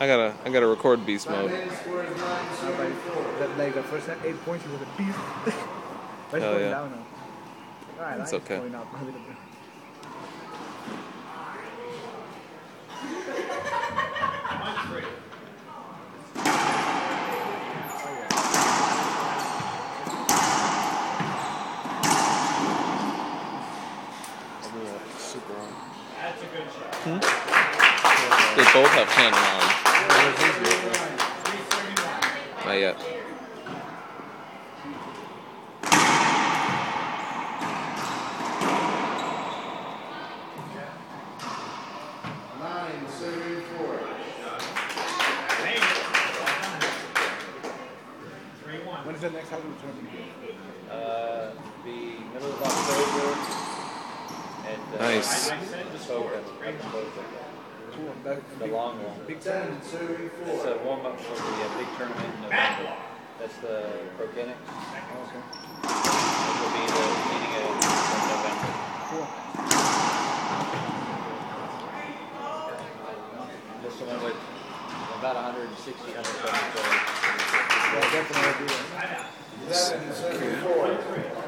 I gotta I gotta record beast mode. That, like the first eight points, he was a beast. but Hell going yeah. down now. Alright, It's I'm okay. Going up a little bit. Super They both have cannon on. Not yet. Nine, seventy-four. When is the next house tournament? Uh, the middle of October. And, uh, Nice. October, Cool. That, the long one. Big Ten, time. It's a warm up for the uh, big tournament in November. That's the Progenics. Okay. It will be the beginning of of November. Cool. This one with about 160, 170 players. Yeah, definitely. I'll be there. Seven, seventy-four.